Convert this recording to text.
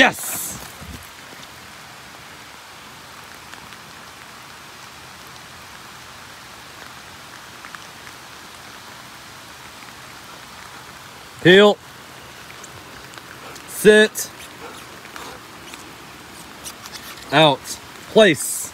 Yes! Heel. Sit. Out. Place.